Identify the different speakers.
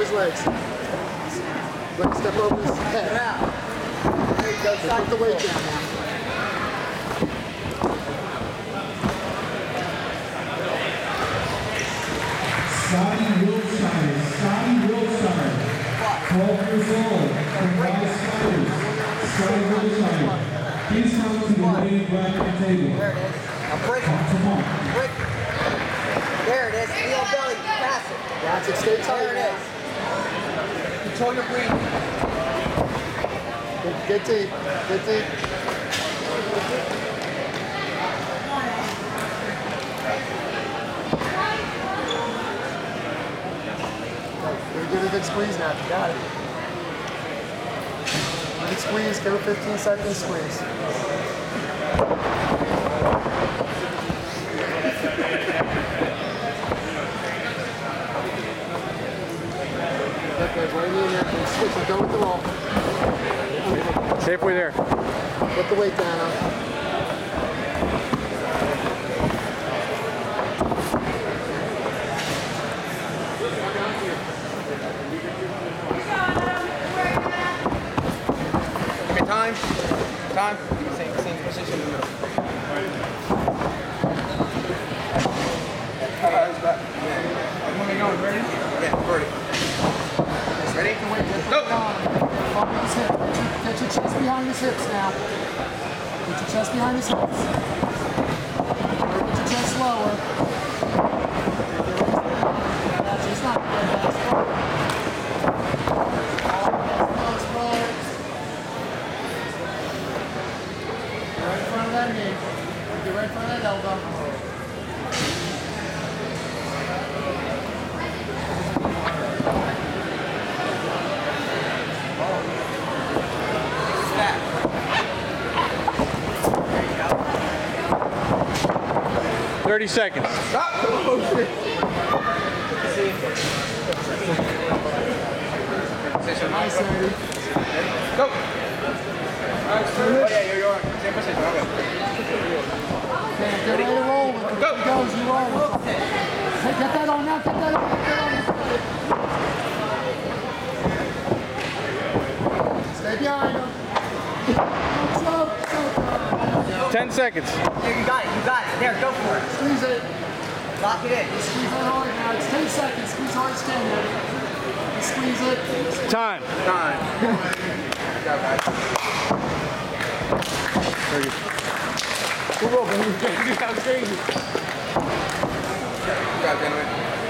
Speaker 1: seconds. Let step over his head.
Speaker 2: There you go.
Speaker 1: Put the weight down now.
Speaker 3: Scotty Wilshire, Scotty Wilshire, 12 years old, from Dallas Spiders. Scotty Wilshire, please come to the weighing bracket table.
Speaker 2: There it is. Now break it.
Speaker 3: Come on.
Speaker 2: Break. There it is. Feel belly. Pass it.
Speaker 1: That's it. Stay tight.
Speaker 2: There it is. Control your breathing.
Speaker 1: Get, get deep. Get deep. You're good a good squeeze now. You got it. Good squeeze. Give it 15 seconds. Squeeze. Okay, right in there. And switch and go with the roll.
Speaker 4: Halfway there.
Speaker 1: Put the weight down. Huh?
Speaker 5: Okay, time. Time. Same, same position in the middle. When we going, ready? Yeah, ready. Ready? Go!
Speaker 1: Bump his hip. Get your, chest behind his hips now. Get your chest behind his hips. Get your chest lower. That's good. Right in front of that knee. Get right in front of that elbow.
Speaker 4: Thirty seconds.
Speaker 1: Nice, Eddy.
Speaker 5: Go! Oh, yeah, you're, you're on. Same position. Okay.
Speaker 1: Okay, get ready to roll with it.
Speaker 5: Go.
Speaker 1: He goes, you roll with it. Hey, get that on now, get that on, get that on. Stay behind him. Choke, choke.
Speaker 4: Ten seconds.
Speaker 2: There, you got it. You got it. There, go for it.
Speaker 1: Squeeze it.
Speaker 2: Lock it in.
Speaker 1: Squeeze it hard now. It's 10 seconds. Squeeze hard as can, Eddy. Squeeze it.
Speaker 4: Time.
Speaker 5: Time. Good job, guys.
Speaker 4: Who rolled? That was crazy.
Speaker 5: Good job, gentlemen.